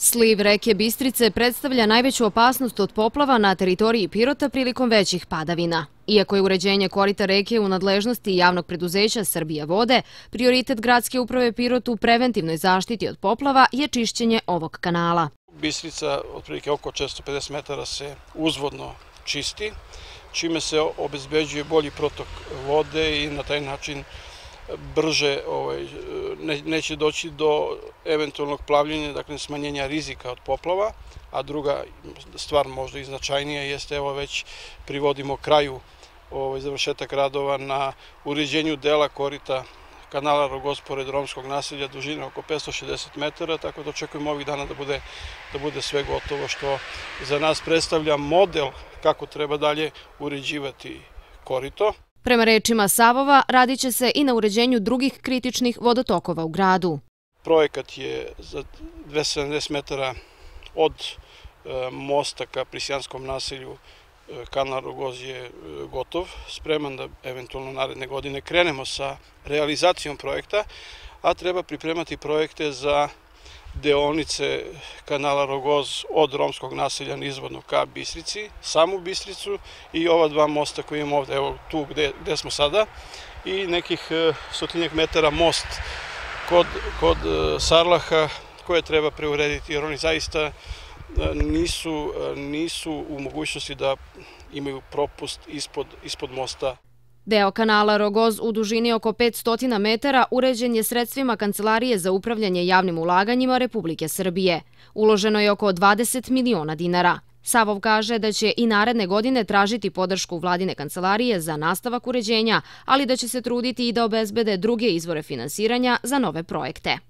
Sliv reke Bistrice predstavlja najveću opasnost od poplava na teritoriji Pirota prilikom većih padavina. Iako je uređenje korita reke u nadležnosti javnog preduzeća Srbija vode, prioritet gradske uprave Pirot u preventivnoj zaštiti od poplava je čišćenje ovog kanala. Bistrica, otprilike oko 450 metara, se uzvodno čisti, čime se obezbeđuje bolji protok vode i na taj način brže ovaj, neće doći do eventualnog plavljenja, dakle smanjenja rizika od poplava, a druga stvar možda i značajnija jeste evo već privodimo kraju ovaj, završetak radova na uređenju dela korita kanala Rogos pored romskog naselja dužine oko 560 metara, tako da očekujemo ovih dana da bude, da bude sve gotovo, što za nas predstavlja model kako treba dalje uređivati korito. Prema rečima Savova, radit će se i na uređenju drugih kritičnih vodotokova u gradu. Projekat je za 270 metara od e, mosta ka Prisijanskom naselju e, kanal Rogoz je e, gotov, spreman da eventualno naredne godine krenemo sa realizacijom projekta, a treba pripremati projekte za deonice kanala Rogoz od romskog naselja nizvodno ka Bistrici, samu Bistricu i ova dva mosta koje imamo ovde, evo tu gde, gde smo sada i nekih stotinjak metara most kod, kod e, Sarlaha koje treba preurediti jer oni zaista e, nisu, nisu u mogućnosti da imaju propust ispod, ispod mosta Deo kanala Rogoz u dužini oko 500 metara uređen je sredstvima Kancelarije za upravljanje javnim ulaganjima Republike Srbije. Uloženo je oko 20 miliona dinara. Savov kaže da će i naredne godine tražiti podršku vladine kancelarije za nastavak uređenja, ali da će se truditi i da obezbede druge izvore finansiranja za nove projekte.